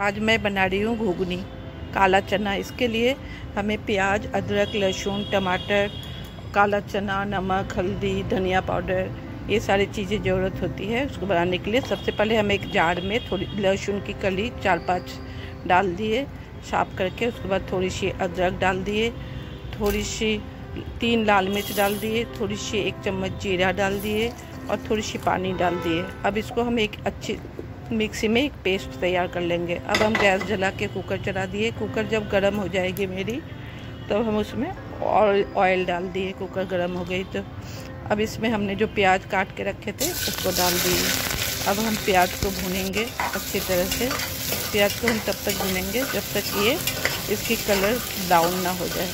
आज मैं बना रही हूँ घुगनी, काला चना। इसके लिए हमें प्याज, अदरक, लहसुन, टमाटर, काला चना, नमक, हल्दी, धनिया पाउडर, ये सारी चीज़ें ज़रूरत होती है उसको बनाने के लिए। सबसे पहले हम एक जार में थोड़ी लहसुन की कली चार पाँच डाल दिए, साफ़ करके उसके बाद थोड़ी सी अदरक डाल दिए, थोड़ी सी तीन लाल मिर्च डाल दिए, थोड़ी सी एक चम्मच जीरा डाल दिए और थोड़ी सी पानी डाल दिए। अब इसको हम एक अच्छी मिक्सी में एक पेस्ट तैयार कर लेंगे। अब हम गैस जला के कुकर चला दिए। कुकर जब गर्म हो जाएगी मेरी, तब तो हम उसमें ऑयल डाल दिए। कुकर गर्म हो गई तो अब इसमें हमने जो प्याज काट के रखे थे, उसको डाल दिए। अब हम प्याज को भूनेंगे अच्छी तरह से। प्याज को हम तब तक भूनेंगे जब तक ये इसकी कलर ब्राउन ना हो जाए।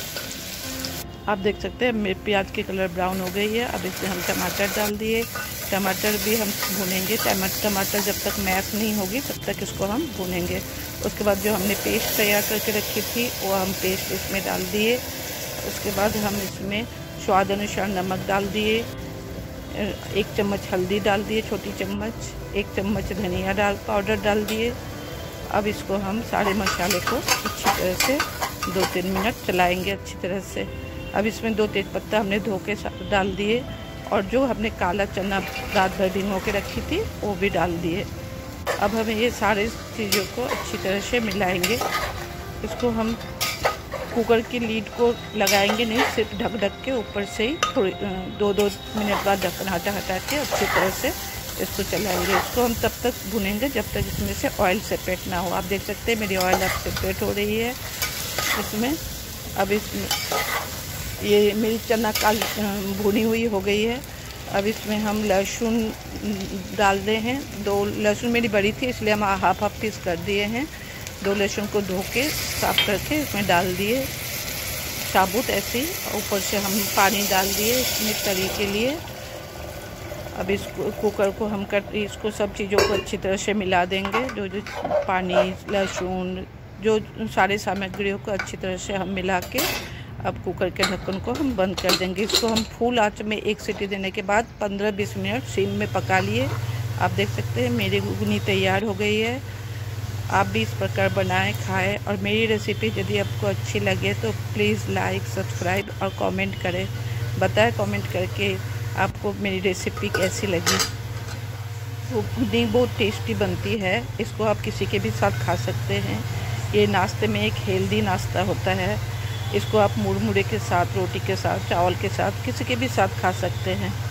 आप देख सकते हैं प्याज की कलर ब्राउन हो गई है। अब इसमें हम टमाटर डाल दिए। टमाटर भी हम भूनेंगे। टमाटर जब तक मैश नहीं होगी, तब तक इसको हम भूनेंगे। उसके बाद जो हमने पेस्ट तैयार करके रखी थी, वो हम पेस्ट इसमें डाल दिए। उसके बाद हम इसमें स्वाद अनुसार नमक डाल दिए। एक चम्मच हल्दी डाल दिए, छोटी चम्मच। एक चम्मच धनिया डाल, पाउडर डाल दिए। अब इसको हम सारे मसाले को अच्छी तरह से दो तीन मिनट चलाएँगे अच्छी तरह से। अब इसमें दो तेज पत्ता हमने धो के डाल दिए और जो हमने काला चना रात भर भिगो के रखी थी, वो भी डाल दिए। अब हमें ये सारे चीज़ों को अच्छी तरह से मिलाएँगे। इसको हम कुकर की लीड को लगाएँगे नहीं, सिर्फ़ ढक ढक के ऊपर से ही थोड़ी दो दो मिनट बाद ढक्कन हटा हटा के अच्छी तरह से इसको चलाएँगे। इसको हम तब तक भुनेंगे जब तक इसमें से ऑयल सेपरेट ना हो। आप देख सकते हैं मेरी ऑयल अब सेपरेट हो रही है इसमें। अब इसमें ये मेरी चना काल भुनी हुई हो गई है। अब इसमें हम लहसुन डाल रहे हैं। दो, लहसुन मेरी बड़ी थी, इसलिए हम हाफ़ हाफ़ पीस कर दिए हैं। दो लहसुन को धो के साफ़ करके इसमें डाल दिए। साबुत ऐसे ऊपर से हम पानी डाल दिए इसमें तरी के लिए। अब इस कुकर को हम कर, इसको सब चीज़ों को अच्छी तरह से मिला देंगे। जो जो पानी, लहसुन, जो सारे सामग्रियों को अच्छी तरह से हम मिला के अब कुकर के ढक्कन को हम बंद कर देंगे। इसको हम फुल आँच में एक सीटी देने के बाद 15-20 मिनट सिम में पका लिए। आप देख सकते हैं, मेरी घुगनी तैयार हो गई है। आप भी इस प्रकार बनाएँ, खाएँ और मेरी रेसिपी यदि आपको अच्छी लगे तो प्लीज़ लाइक सब्सक्राइब और कमेंट करें। बताएँ कमेंट करके आपको मेरी रेसिपी कैसी लगी। घुगनी बहुत टेस्टी बनती है। इसको आप किसी के भी साथ खा सकते हैं। ये नाश्ते में एक हेल्दी नाश्ता होता है। इसको आप मुड़मुड़े के साथ, रोटी के साथ, चावल के साथ, किसी के भी साथ खा सकते हैं।